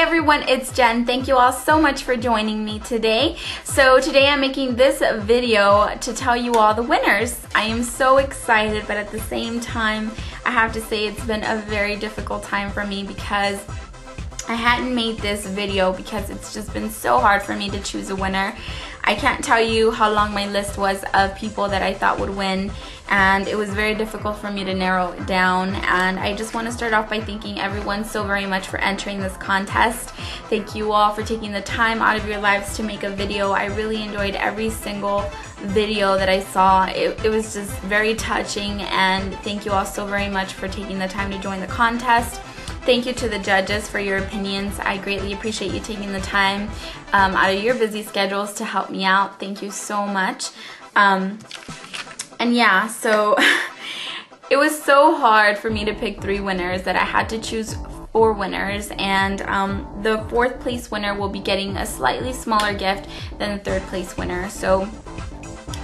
everyone, it's Jen. Thank you all so much for joining me today. So today I'm making this video to tell you all the winners. I am so excited, but at the same time, I have to say it's been a very difficult time for me because I hadn't made this video because it's just been so hard for me to choose a winner. I can't tell you how long my list was of people that I thought would win and it was very difficult for me to narrow it down and I just want to start off by thanking everyone so very much for entering this contest. Thank you all for taking the time out of your lives to make a video. I really enjoyed every single video that I saw. It, it was just very touching and thank you all so very much for taking the time to join the contest. Thank you to the judges for your opinions. I greatly appreciate you taking the time um, out of your busy schedules to help me out. Thank you so much. Um, and yeah, so it was so hard for me to pick three winners that I had to choose four winners and um, the fourth place winner will be getting a slightly smaller gift than the third place winner. So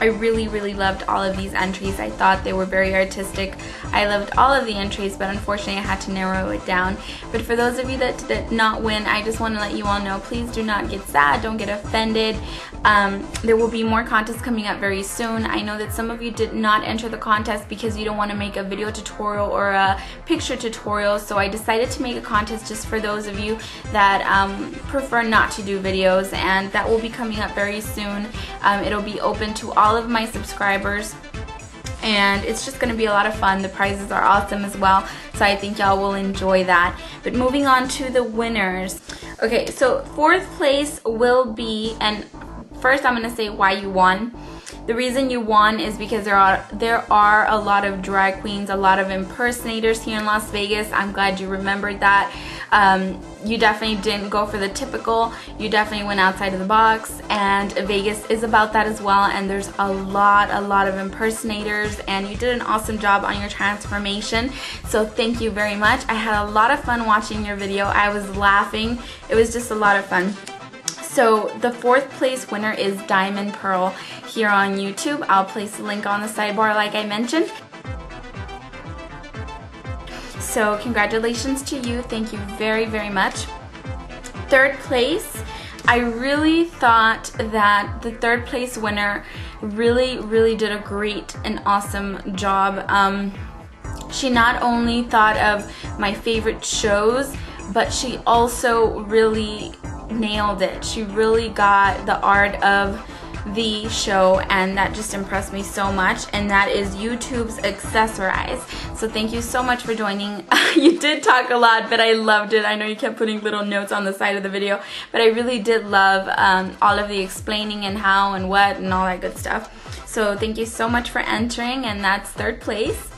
I really, really loved all of these entries. I thought they were very artistic. I loved all of the entries, but unfortunately I had to narrow it down. But for those of you that did not win, I just want to let you all know, please do not get sad, don't get offended. Um, there will be more contests coming up very soon. I know that some of you did not enter the contest because you don't want to make a video tutorial or a picture tutorial, so I decided to make a contest just for those of you that um, prefer not to do videos, and that will be coming up very soon. Um, it'll be open to all of my subscribers and it's just going to be a lot of fun. The prizes are awesome as well, so I think y'all will enjoy that. But moving on to the winners. Okay, so fourth place will be, and first I'm to say why you won. The reason you won is because there are there are a lot of drag queens, a lot of impersonators here in Las Vegas. I'm glad you remembered that. Um, you definitely didn't go for the typical. You definitely went outside of the box and Vegas is about that as well and there's a lot, a lot of impersonators and you did an awesome job on your transformation. So thank you very much. I had a lot of fun watching your video. I was laughing. It was just a lot of fun. So the fourth place winner is Diamond Pearl here on YouTube. I'll place the link on the sidebar like I mentioned. So congratulations to you. Thank you very, very much. Third place, I really thought that the third place winner really, really did a great and awesome job. Um, she not only thought of my favorite shows, but she also really nailed it. She really got the art of the show and that just impressed me so much and that is YouTube's Accessorize. So thank you so much for joining. you did talk a lot but I loved it. I know you kept putting little notes on the side of the video but I really did love um, all of the explaining and how and what and all that good stuff. So thank you so much for entering and that's third place.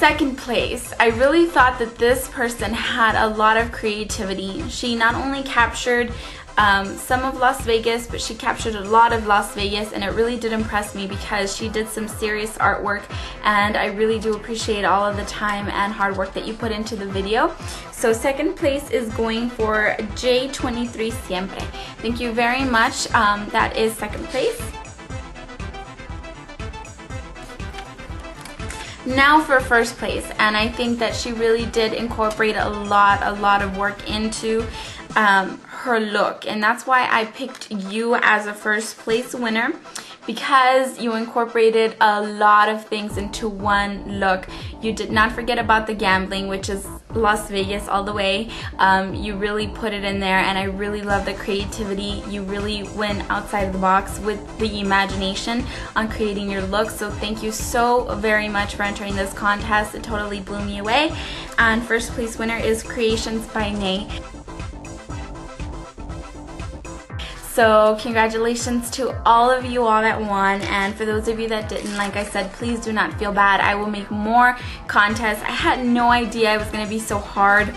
Second place, I really thought that this person had a lot of creativity. She not only captured um, some of Las Vegas, but she captured a lot of Las Vegas and it really did impress me because she did some serious artwork and I really do appreciate all of the time and hard work that you put into the video. So second place is going for J23 Siempre. Thank you very much. Um, that is second place. Now for first place and I think that she really did incorporate a lot a lot of work into um, her look and that's why I picked you as a first place winner because you incorporated a lot of things into one look. You did not forget about the gambling, which is Las Vegas all the way. Um, you really put it in there and I really love the creativity. You really went outside of the box with the imagination on creating your look. So thank you so very much for entering this contest. It totally blew me away. And first place winner is Creations by Nay. So congratulations to all of you all that won and for those of you that didn't, like I said, please do not feel bad. I will make more contests. I had no idea it was going to be so hard.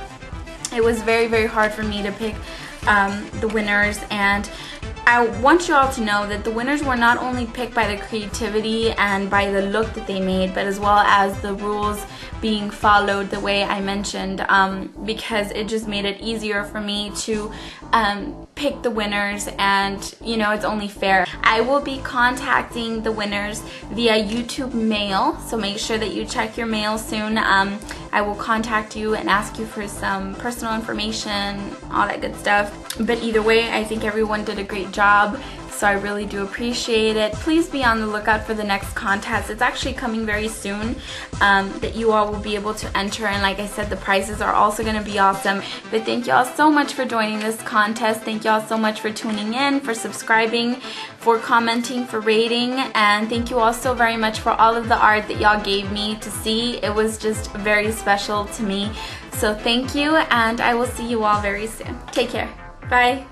It was very, very hard for me to pick um, the winners and I want you all to know that the winners were not only picked by the creativity and by the look that they made, but as well as the rules being followed the way I mentioned um, because it just made it easier for me to um, pick the winners and you know it's only fair. I will be contacting the winners via YouTube mail so make sure that you check your mail soon. Um, I will contact you and ask you for some personal information, all that good stuff. But either way, I think everyone did a great job so I really do appreciate it. Please be on the lookout for the next contest. It's actually coming very soon um, that you all will be able to enter and like I said the prizes are also going to be awesome. But thank you all so much for joining this contest. Thank you all so much for tuning in, for subscribing, for commenting, for rating and thank you all so very much for all of the art that y'all gave me to see. It was just very special to me. So thank you and I will see you all very soon. Take care. Bye.